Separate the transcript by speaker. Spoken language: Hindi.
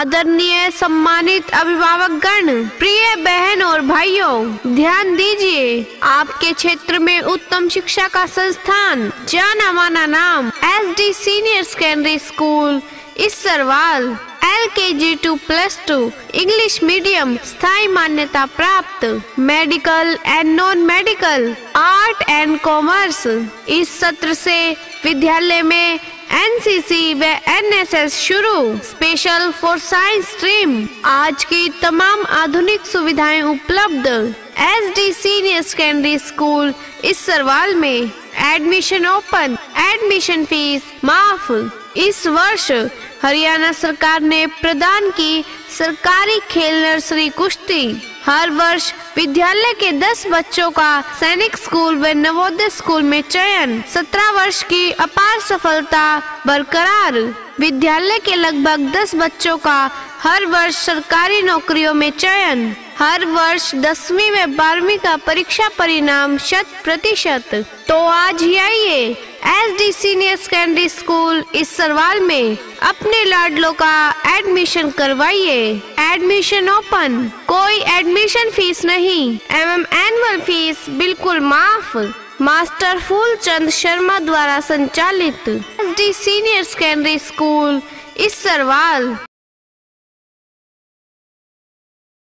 Speaker 1: आदरणीय सम्मानित अभिभावक गण प्रिय बहन और भाइयों, ध्यान दीजिए, आपके क्षेत्र में उत्तम शिक्षा का संस्थान जाना माना नाम S D senior secondary school इस Sarwal L K G to plus two, English medium, स्थायी मान्यता प्राप्त, medical and non medical, art and commerce, इस सत्र से विद्यालय में एनसीसी व एनएसएस शुरू। Special for science stream. आज की तमाम आधुनिक सुविधाएँ उपलब्ध। S D senior secondary school इस सरवाल में। एडमिशन ओपन एडमिशन फ़ीस माफ़ इस वर्ष हरियाणा सरकार ने प्रदान की सरकारी खेल नर्सरी कुश्ती। हर वर्ष विद्यालय के 10 बच्चों का सैनिक स्कूल व नवोदय स्कूल में चयन। 17 वर्ष की अपार सफलता बरकरार। विद्यालय के लगभग 10 बच्चों का हर वर्ष सरकारी नौकरियों में चयन। हर वर्ष दसवीं में बारहवीं का परीक्षा परिणाम शत प्रतिशत। तो आज ही आइए S D senior secondary school इस सरवाल में अपने लाडलों का एडमिशन करवाइए। एडमिशन ओपन कोई एडमिशन फ़ीस नहीं, एवं एनुअल फ़ीस बिल्कुल माफ़। मास्टर फूल चंद शर्मा द्वारा संचालित S D senior secondary school इस सरवाल।